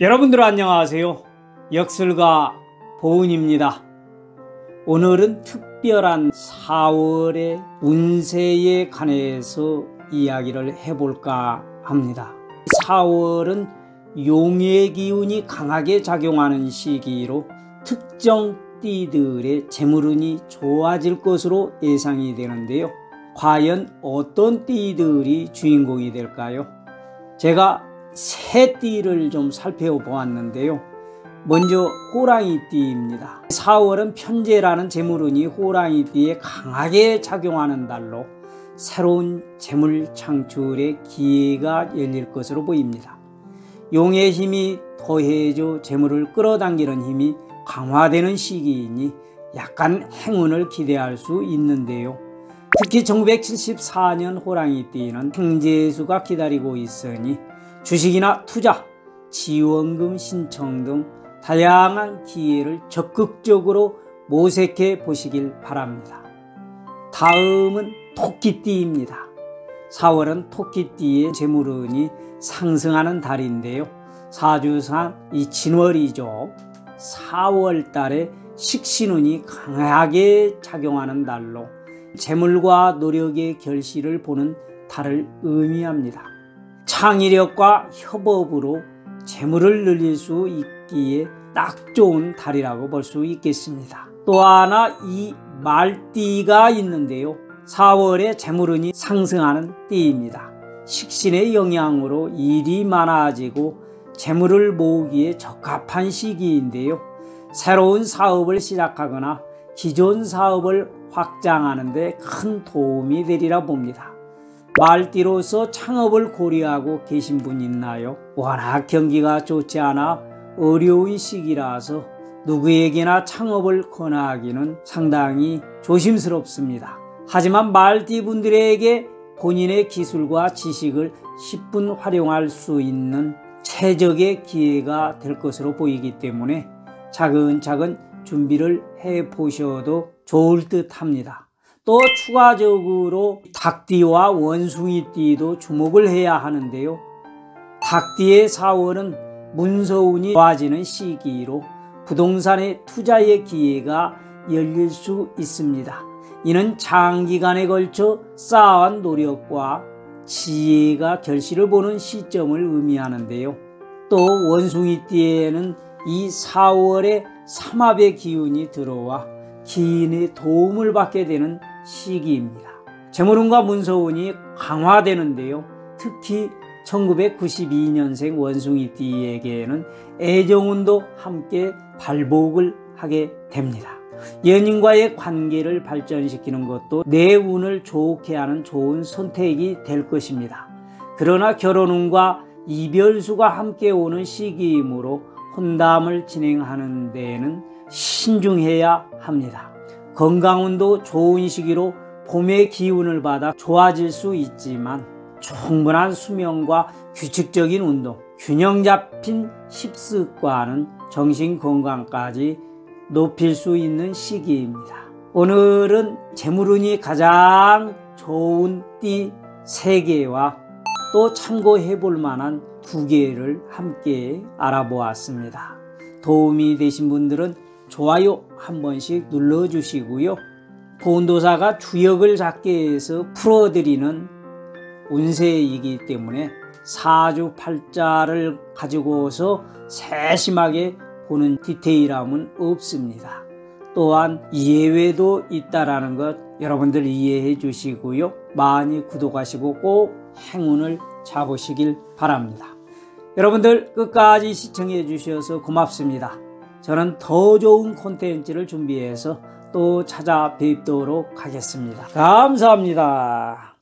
여러분들 안녕하세요. 역술가 보은입니다. 오늘은 특별한 4월의 운세에 관해서 이야기를 해볼까 합니다. 4월은 용의 기운이 강하게 작용하는 시기로 특정 띠들의 재물운이 좋아질 것으로 예상이 되는데요. 과연 어떤 띠들이 주인공이 될까요? 제가 새 띠를 좀 살펴보았는데요. 먼저 호랑이띠입니다. 4월은 편제라는 재물운이 호랑이띠에 강하게 작용하는 달로 새로운 재물 창출의 기회가 열릴 것으로 보입니다. 용의 힘이 더해져 재물을 끌어당기는 힘이 강화되는 시기이니 약간 행운을 기대할 수 있는데요. 특히 1974년 호랑이띠는 행재수가 기다리고 있으니 주식이나 투자, 지원금 신청 등 다양한 기회를 적극적으로 모색해 보시길 바랍니다. 다음은 토끼띠입니다. 4월은 토끼띠의 재물운이 상승하는 달인데요. 사주상 이 진월이죠. 4월 달에 식신운이 강하게 작용하는 달로 재물과 노력의 결실을 보는 달을 의미합니다. 창의력과 협업으로 재물을 늘릴 수 있기에 딱 좋은 달이라고 볼 수 있겠습니다. 또 하나 이 말띠가 있는데요. 4월에 재물운이 상승하는 띠입니다. 식신의 영향으로 일이 많아지고 재물을 모으기에 적합한 시기인데요. 새로운 사업을 시작하거나 기존 사업을 확장하는 데 큰 도움이 되리라 봅니다. 말띠로서 창업을 고려하고 계신 분 있나요? 워낙 경기가 좋지 않아 어려운 시기라서 누구에게나 창업을 권하기는 상당히 조심스럽습니다. 하지만 말띠 분들에게 본인의 기술과 지식을 10분 활용할 수 있는 최적의 기회가 될 것으로 보이기 때문에 차근차근 준비를 해 보셔도 좋을 듯 합니다. 또 추가적으로 닭띠와 원숭이띠도 주목을 해야 하는데요. 닭띠의 4월은 문서운이 좋아지는 시기로 부동산의 투자의 기회가 열릴 수 있습니다. 이는 장기간에 걸쳐 쌓아온 노력과 지혜가 결실을 보는 시점을 의미하는데요. 또 원숭이띠에는 이 4월에 삼합의 기운이 들어와 기인의 도움을 받게 되는 시기입니다. 재물운과 문서운이 강화되는데요. 특히 1992년생 원숭이띠에게는 애정운도 함께 발복을 하게 됩니다. 연인과의 관계를 발전시키는 것도 내 운을 좋게 하는 좋은 선택이 될 것입니다. 그러나 결혼운과 이별수가 함께 오는 시기이므로 혼담을 진행하는 데에는 신중해야 합니다. 건강운도 좋은 시기로 봄의 기운을 받아 좋아질 수 있지만 충분한 수면과 규칙적인 운동, 균형 잡힌 식습관은 정신 건강까지 높일 수 있는 시기입니다. 오늘은 재물운이 가장 좋은 띠 3개와 또 참고해 볼 만한 두 개를 함께 알아보았습니다. 도움이 되신 분들은 좋아요 한 번씩 눌러주시고요. 보온도사가 주역을 잡게 해서 풀어드리는 운세이기 때문에 사주팔자를 가지고서 세심하게 보는 디테일함은 없습니다. 또한 예외도 있다라는 것 여러분들 이해해 주시고요. 많이 구독하시고 꼭 행운을 잡으시길 바랍니다. 여러분들 끝까지 시청해 주셔서 고맙습니다. 저는 더 좋은 콘텐츠를 준비해서 또 찾아뵙도록 하겠습니다. 감사합니다.